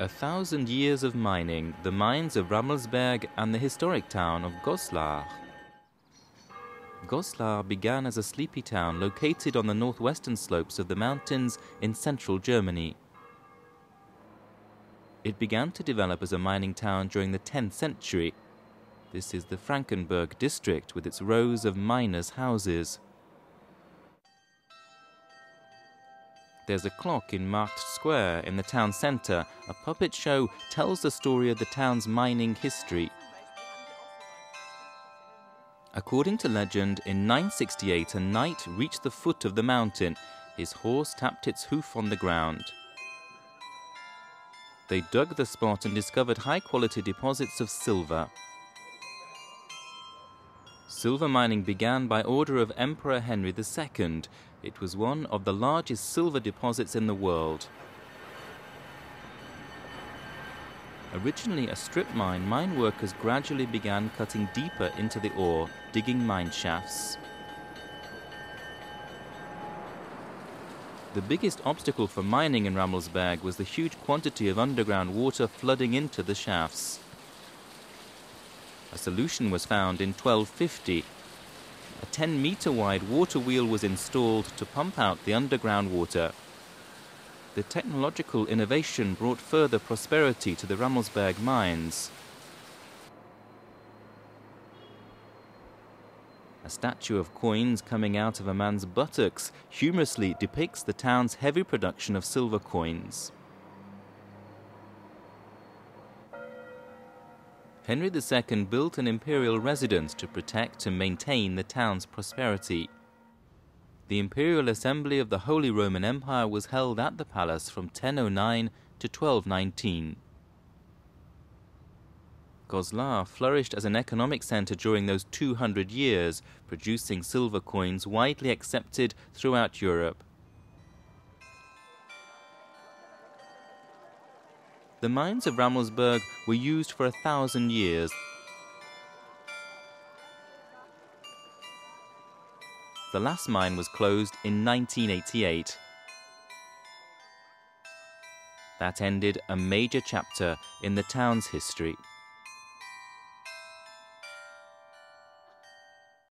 A thousand years of mining, the mines of Rammelsberg and the historic town of Goslar. Goslar began as a sleepy town located on the northwestern slopes of the mountains in central Germany. It began to develop as a mining town during the 10th century. This is the Frankenberg district with its rows of miners' houses. There's a clock in Markt Square in the town centre. A puppet show tells the story of the town's mining history. According to legend, in 968 a knight reached the foot of the mountain. His horse tapped its hoof on the ground. They dug the spot and discovered high quality deposits of silver. Silver mining began by order of Emperor Henry II. It was one of the largest silver deposits in the world. Originally a strip mine, mine workers gradually began cutting deeper into the ore, digging mine shafts. The biggest obstacle for mining in Rammelsberg was the huge quantity of underground water flooding into the shafts. A solution was found in 1250. A 10 meter wide water wheel was installed to pump out the underground water. The technological innovation brought further prosperity to the Rammelsberg mines. A statue of coins coming out of a man's buttocks humorously depicts the town's heavy production of silver coins. Henry II built an imperial residence to protect and maintain the town's prosperity. The Imperial Assembly of the Holy Roman Empire was held at the palace from 1009 to 1219. Goslar flourished as an economic center during those 200 years, producing silver coins widely accepted throughout Europe. The mines of Rammelsberg were used for a thousand years. The last mine was closed in 1988. That ended a major chapter in the town's history.